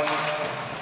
guys.